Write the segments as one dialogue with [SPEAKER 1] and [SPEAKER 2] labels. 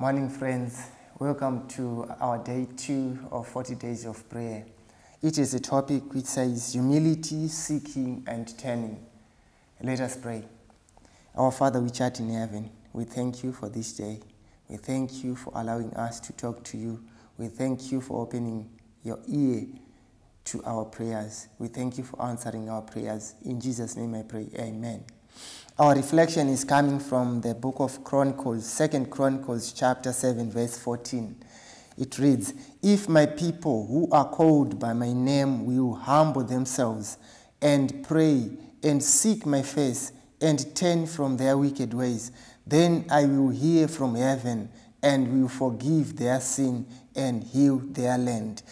[SPEAKER 1] Morning, friends. Welcome to our day two of 40 days of prayer. It is a topic which says humility, seeking, and turning. Let us pray. Our Father, which art in heaven, we thank you for this day. We thank you for allowing us to talk to you. We thank you for opening your ear to our prayers. We thank you for answering our prayers. In Jesus' name I pray. Amen. Our reflection is coming from the book of Chronicles, Second Chronicles chapter 7 verse 14. It reads, "If my people who are called by my name will humble themselves and pray and seek my face and turn from their wicked ways, then I will hear from heaven and will forgive their sin and heal their land."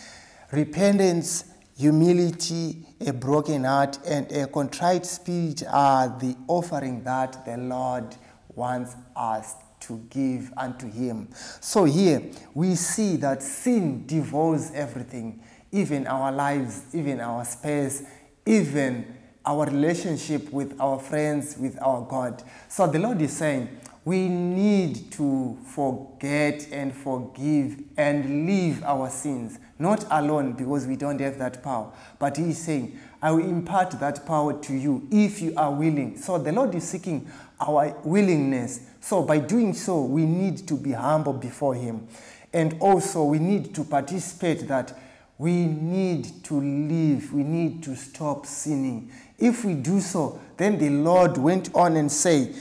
[SPEAKER 1] Repentance humility, a broken heart, and a contrite spirit are the offering that the Lord wants us to give unto Him. So here we see that sin devours everything, even our lives, even our space, even our relationship with our friends, with our God. So the Lord is saying, we need to forget and forgive and leave our sins. Not alone because we don't have that power, but He is saying, I will impart that power to you if you are willing. So the Lord is seeking our willingness. So by doing so, we need to be humble before Him. And also, we need to participate that we need to live, we need to stop sinning. If we do so, then the Lord went on and say,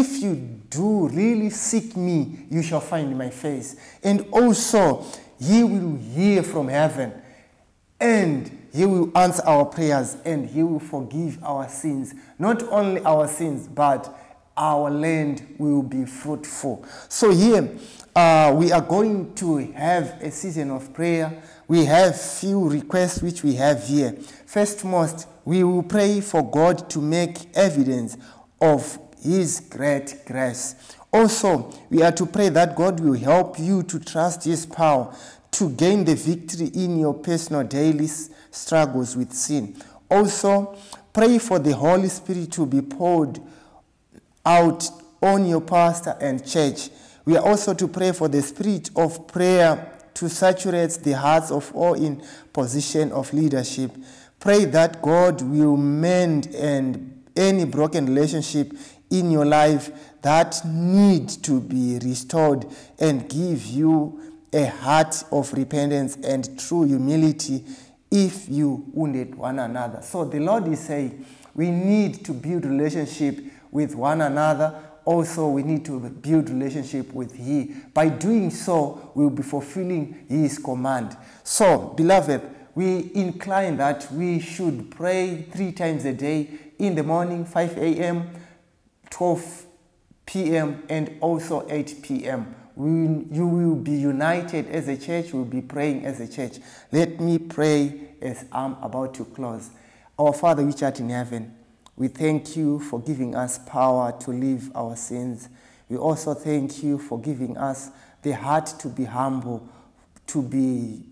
[SPEAKER 1] if you do really seek me, you shall find my face. And also, he will hear from heaven and he will answer our prayers and he will forgive our sins. Not only our sins, but our land will be fruitful. So, here uh, we are going to have a season of prayer. We have few requests which we have here. First, most, we will pray for God to make evidence of his great grace. Also, we are to pray that God will help you to trust His power to gain the victory in your personal daily struggles with sin. Also, pray for the Holy Spirit to be poured out on your pastor and church. We are also to pray for the spirit of prayer to saturate the hearts of all in position of leadership. Pray that God will mend and any broken relationship in your life that need to be restored and give you a heart of repentance and true humility if you wounded one another. So the Lord is saying we need to build relationship with one another. Also, we need to build relationship with He. By doing so, we'll be fulfilling His command. So, beloved, we incline that we should pray three times a day in the morning, 5 a.m., 12 p.m. and also 8 p.m. We, you will be united as a church, we'll be praying as a church. Let me pray as I'm about to close. Our Father, which art in heaven, we thank you for giving us power to leave our sins. We also thank you for giving us the heart to be humble, to be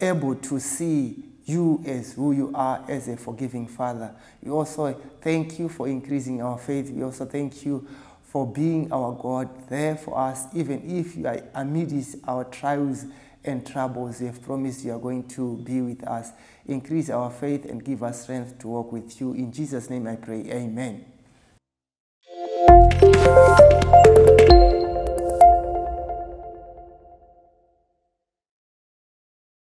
[SPEAKER 1] able to see you as who you are as a forgiving Father. We also thank you for increasing our faith. We also thank you for being our God there for us, even if you are amidst our trials and troubles. You have promised you are going to be with us. Increase our faith and give us strength to walk with you. In Jesus' name I pray. Amen.